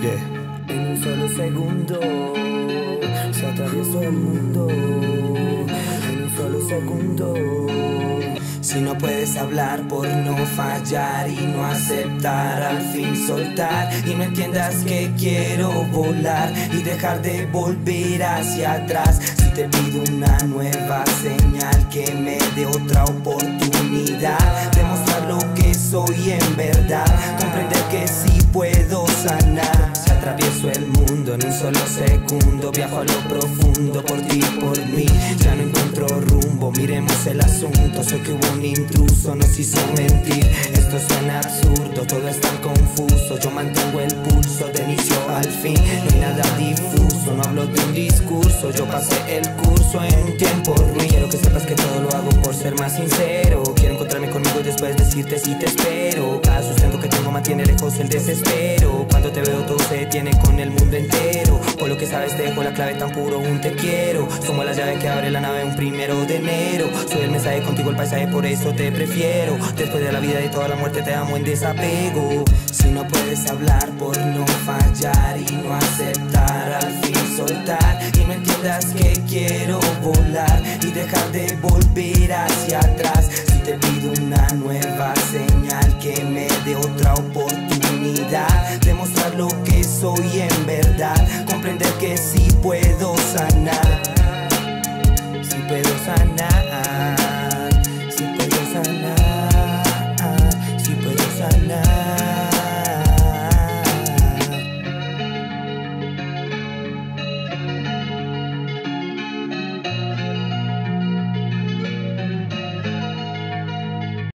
En un solo segundo se atraviesó el mundo. En un solo segundo. Si no puedes hablar por no fallar y no aceptar, al fin soltar y no entiendas que quiero volar y dejar de volver hacia atrás. Si te pido una nueva señal que me dé otra oportunidad, demostrar lo que soy en verdad, comprender que sí puedo sanar. El mundo en un solo segundo, viajo a lo profundo por ti, por mí. Ya no encuentro rumbo, miremos el asunto. Sé que hubo un intruso, nos hizo mentir. Esto suena absurdo, todo es tan confuso. Yo mantengo el pulso de inicio al fin. No hay nada difuso, no hablo de un discurso. Yo pasé el curso en tiempo ruin. Quiero que sepas que todo lo hago por ser más sincero. Quiero encontrarme conmigo y después decirte si te espero. Mantiene lejos el desespero. Cuando te veo todo se detiene con el mundo entero. Por lo que sabes te dejo la clave tan puro, un te quiero. Somos la llave que abre la nave un primero de enero. Soy el mensaje contigo, el paisaje, por eso te prefiero. Después de la vida y toda la muerte te amo en desapego. Si no puedes hablar por no fallar y no aceptar, al fin soltar. Y no entiendas que quiero volar y dejar de volver hacia atrás. Si te pido una nueva señal que me dé otra oportunidad soy en verdad. Comprender que sí